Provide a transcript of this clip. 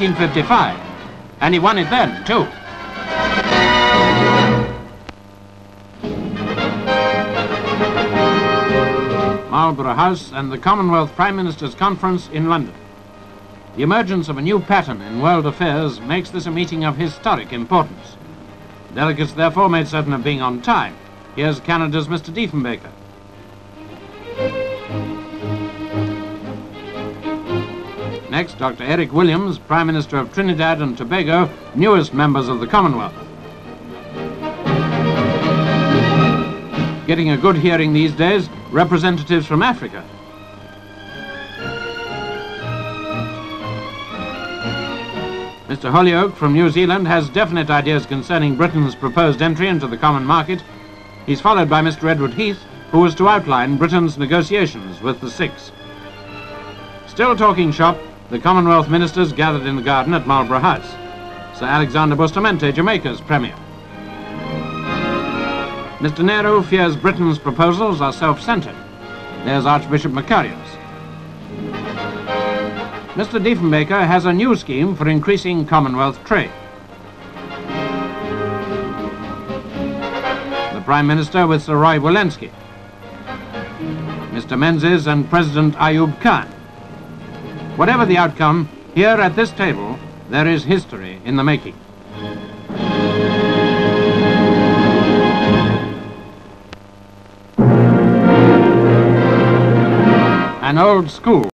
1955. And he won it then, too. Marlborough House and the Commonwealth Prime Minister's Conference in London. The emergence of a new pattern in world affairs makes this a meeting of historic importance. Delegates therefore made certain of being on time. Here's Canada's Mr. Diefenbaker. Next, Dr. Eric Williams, Prime Minister of Trinidad and Tobago, newest members of the Commonwealth. Getting a good hearing these days, representatives from Africa. Mr. Holyoake from New Zealand has definite ideas concerning Britain's proposed entry into the common market. He's followed by Mr. Edward Heath, who was to outline Britain's negotiations with the Six. Still talking shop, the Commonwealth ministers gathered in the garden at Marlborough House. Sir Alexander Bustamante, Jamaica's Premier. Mr. Nehru fears Britain's proposals are self-centered. There's Archbishop Makarios. Mr. Diefenbaker has a new scheme for increasing Commonwealth trade. The Prime Minister with Sir Roy Welensky. Mr. Menzies and President Ayub Khan. Whatever the outcome, here at this table, there is history in the making. an old school.